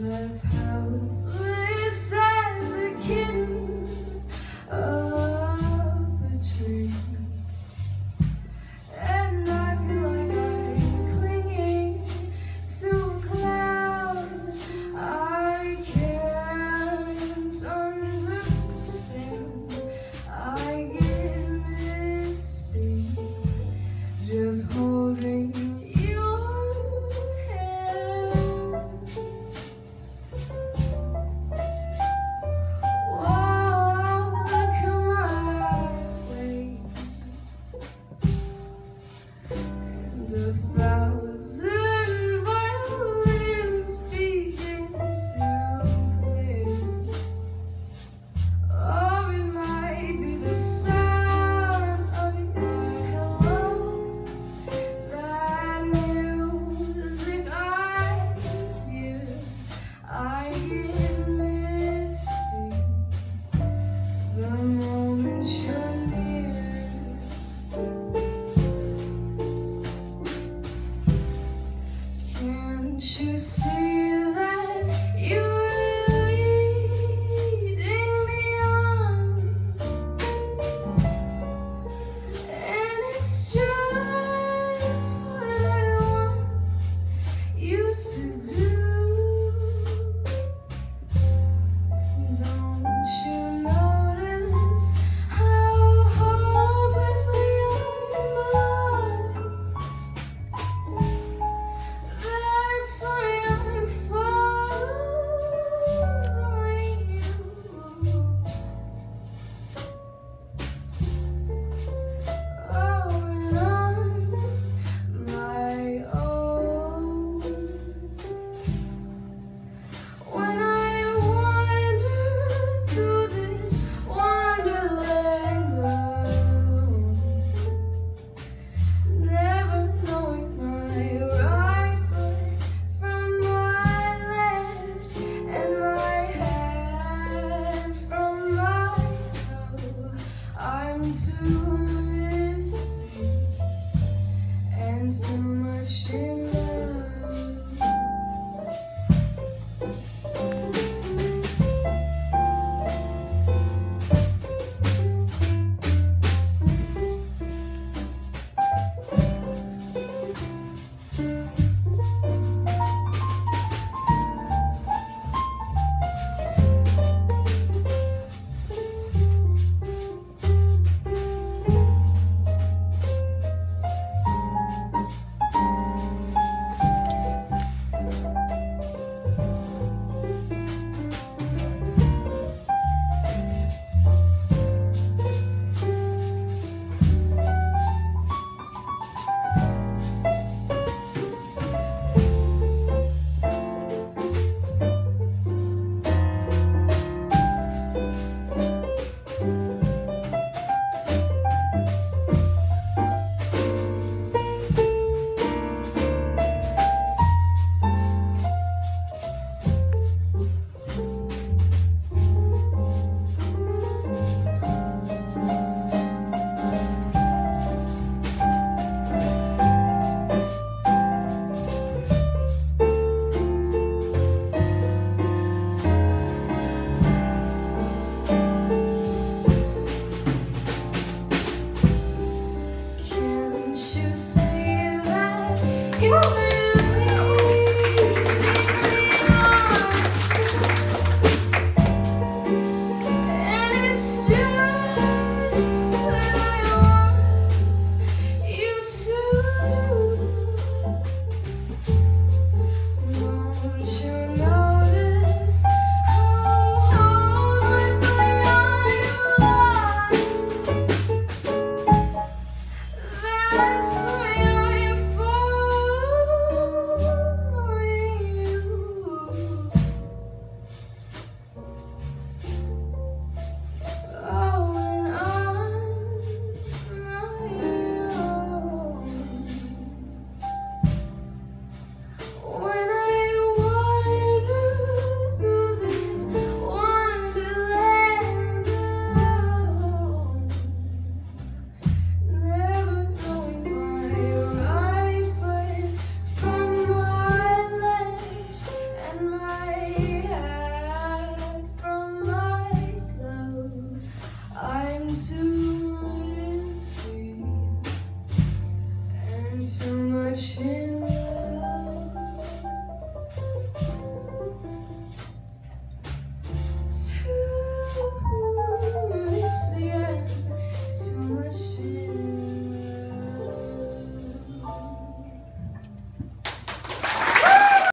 lover's house. you see that you